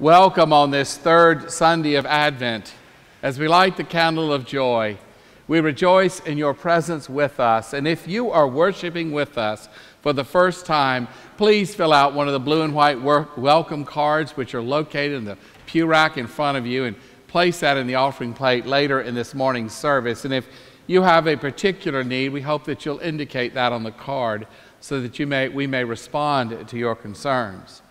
Welcome on this third Sunday of Advent. As we light the candle of joy, we rejoice in your presence with us. And if you are worshiping with us for the first time, please fill out one of the blue and white welcome cards, which are located in the pew rack in front of you, and place that in the offering plate later in this morning's service. And if you have a particular need, we hope that you'll indicate that on the card so that you may, we may respond to your concerns.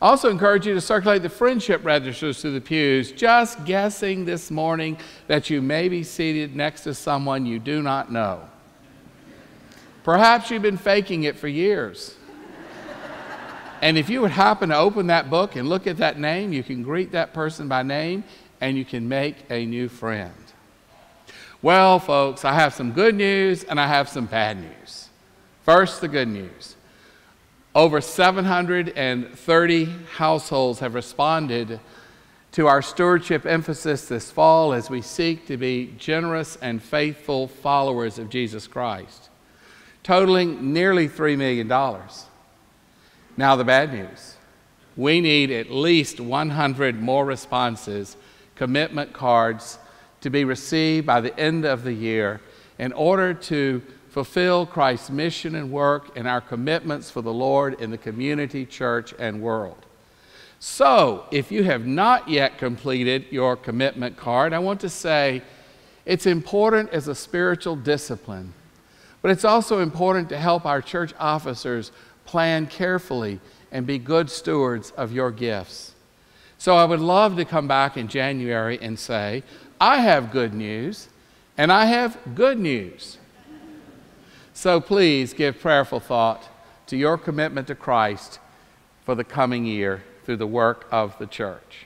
I also encourage you to circulate the friendship registers to the pews, just guessing this morning that you may be seated next to someone you do not know. Perhaps you've been faking it for years. and if you would happen to open that book and look at that name, you can greet that person by name and you can make a new friend. Well, folks, I have some good news and I have some bad news. First, the good news. Over 730 households have responded to our stewardship emphasis this fall as we seek to be generous and faithful followers of Jesus Christ, totaling nearly $3 million. Now, the bad news we need at least 100 more responses, commitment cards, to be received by the end of the year in order to fulfill Christ's mission and work and our commitments for the Lord in the community, church, and world. So, if you have not yet completed your commitment card, I want to say it's important as a spiritual discipline, but it's also important to help our church officers plan carefully and be good stewards of your gifts. So, I would love to come back in January and say, I have good news, and I have good news. So please give prayerful thought to your commitment to Christ for the coming year through the work of the church.